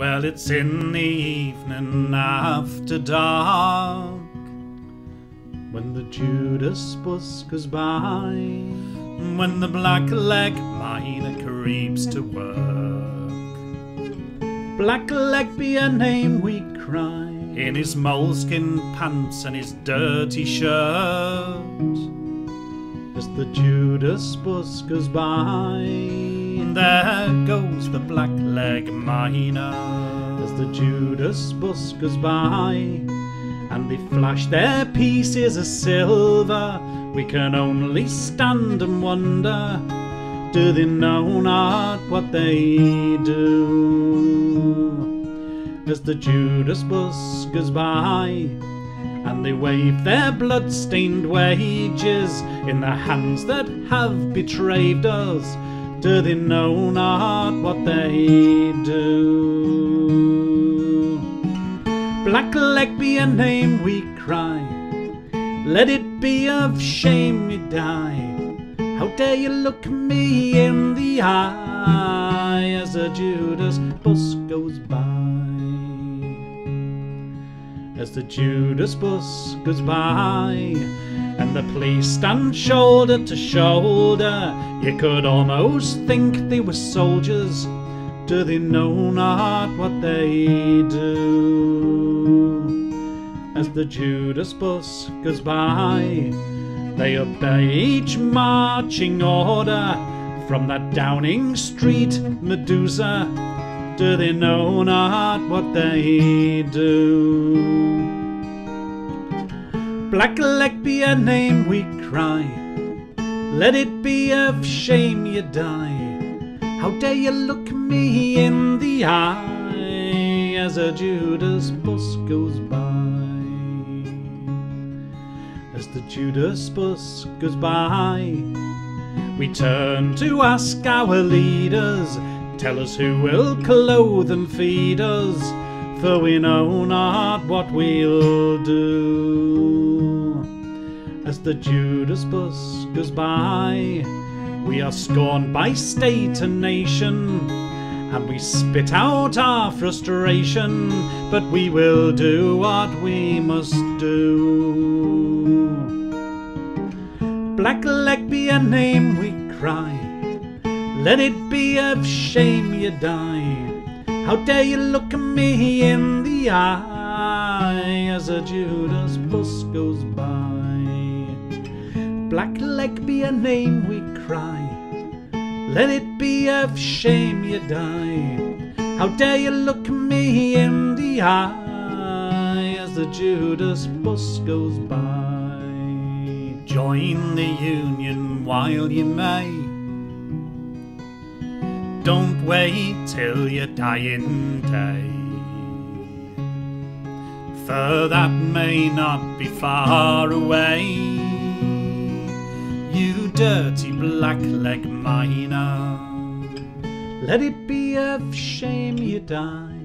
Well, it's in the evening after dark when the Judas bus goes by, when the black leg miner creeps to work. Black leg be a name we cry in his moleskin pants and his dirty shirt as the Judas bus goes by. There goes the blackleg miner as the Judas bus goes by. And they flash their pieces of silver. We can only stand and wonder do they know not what they do? As the Judas bus goes by, and they wave their blood-stained wages in the hands that have betrayed us. Do they know not what they do? Black leg be a name we cry. Let it be of shame you die. How dare you look me in the eye as a Judas bus goes by? As the Judas bus goes by, and the police stand shoulder to shoulder, you could almost think they were soldiers. Do they know not what they do? As the Judas bus goes by, they obey each marching order from that Downing Street Medusa. Do they know not what they do? Black leg be a name we cry. Let it be of shame you die. How dare you look me in the eye as a Judas bus goes by? As the Judas bus goes by, we turn to ask our leaders, tell us who will clothe and feed us, for we know not what we'll do. As the Judas bus goes by, we are scorned by state and nation, and we spit out our frustration, but we will do what we must do. Black leg be a name we cry, let it be of shame you die. How dare you look at me in the eye as a Judas bus goes by? Black leg be a name we cry. Let it be of shame you die. How dare you look at me in the eye as the Judas bus goes by? Join the union while you may. Don't wait till your dying day. For that may not be far away. You dirty black leg miner. Let it be of shame you die.